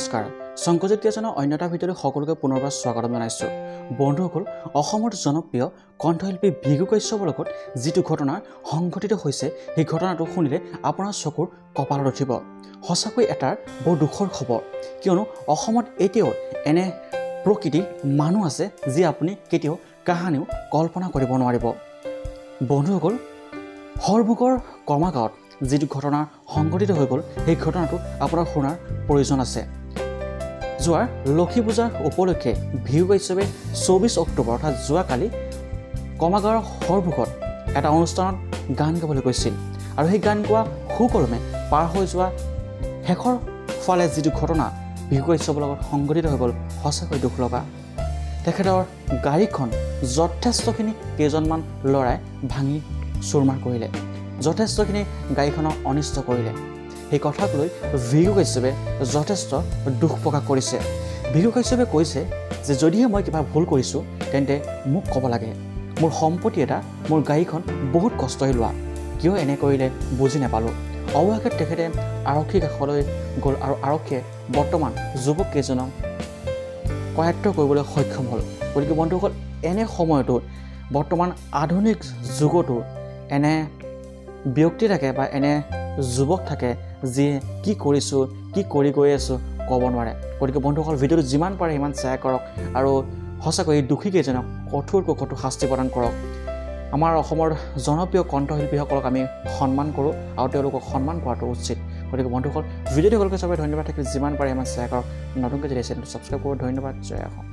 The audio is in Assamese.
নমস্কাৰ। শংকৰজিৎ কেজনৰ অন্য এটা ভিডিঅ'লৈ সকলোকে পুনৰবাৰ স্বাগতম জনাইছোঁ। বন্ধুসকল অসমৰ জনপ্ৰিয় কণ্ঠশিল্পী ভিগু কাশ্যপৰ লগত যিটো ঘটনা সংঘটিত হৈছে সেই ঘটনাটো শুনিলে আপোনাৰ চকুৰ কপালত উঠিব। সঁচাকৈ এটাৰ বৰ দুখৰ খবৰ। কিয়নো অসমত এতিয়াও এনে প্ৰকৃতিৰ মানুহ আছে যি আপুনি কেতিয়াও কাহানিও কল্পনা কৰিব নোৱাৰিব। বন্ধুসকল সৰভোগৰ কৰ্মাগাঁৱত যিটো ঘটনা সংঘটিত হৈ গ'ল সেই ঘটনাটো আপোনাৰ শুনাৰ প্ৰয়োজন আছে। যোৱা লক্ষী পূজাৰ উপলক্ষে ভিউ কাশ্যপে চৌবিছ অক্টোবৰ অৰ্থাৎ যোৱাকালি কৰ্মাগাঁৱৰ সৰভোগত এটা অনুষ্ঠানত গান গাবলৈ গৈছিল। আৰু সেই গান গোৱা সুকলমে পাৰ হৈ যোৱা শেষৰ ফালে যিটো ঘটনা ভিউ কাশ্যপৰ লগত সংঘটিত হৈ গ'ল সঁচাকৈ দুখ লগা। তেখেতৰ গাড়ীখন যথেষ্টখিনি কেইজনমান ল'ৰাই ভাঙি চুৰমাৰ কৰিলে। যথেষ্টখিনি গাড়ীখনক অনিষ্ট কৰিলে। সেই কথাক লৈ ভিগু কাশ্যপে যথেষ্ট দুখ প্ৰকাশ কৰিছে। ভিগু কাশ্যপে কৈছে যে যদিহে মই কিবা ভুল কৰিছোঁ তেন্তে মোক ক'ব লাগে। মোৰ সম্পত্তি এটা মোৰ গাড়ীখন বহুত কষ্টই লোৱা। কিয় এনে কৰিলে বুজি নাপালোঁ। অৱশেষত তেখেতে আৰক্ষীৰ কাষলৈ গ'ল আৰু আৰক্ষীয়ে বৰ্তমান যুৱক কেইজনক কৰায়ত্ব কৰিবলৈ সক্ষম হ'ল। গতিকে বন্ধুসকল এনে সময়তো বৰ্তমান আধুনিক যুগতো এনে ব্যক্তি থাকে বা এনে যুৱক থাকে যিয়ে কি কৰিছোঁ কি কৰি গৈ আছোঁ ক'ব নোৱাৰে। গতিকে বন্ধুসকল ভিডিঅ'টো যিমান পাৰে সিমান শ্বেয়াৰ কৰক আৰু সঁচাকৈ এই দোষীকেইজনক কঠোৰকৈ কঠোৰ শাস্তি প্ৰদান কৰক। আমাৰ অসমৰ জনপ্ৰিয় কণ্ঠশিল্পীসকলক আমি সন্মান কৰোঁ আৰু তেওঁলোকক সন্মান কৰাটো উচিত। গতিকে বন্ধুসকল ভিডিঅ'টো সকলোকে চবেই ধন্যবাদ থাকিল। যিমান পাৰে সিমান শ্বেয়াৰ কৰক। নতুনকৈ যদি চেনেলটো ছাবস্ক্ৰাইব কৰোঁ ধন্যবাদ। জয় অসম